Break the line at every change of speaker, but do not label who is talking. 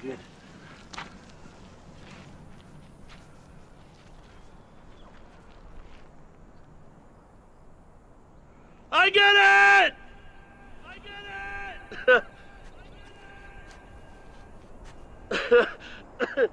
Good. I get it! I get it! I get it!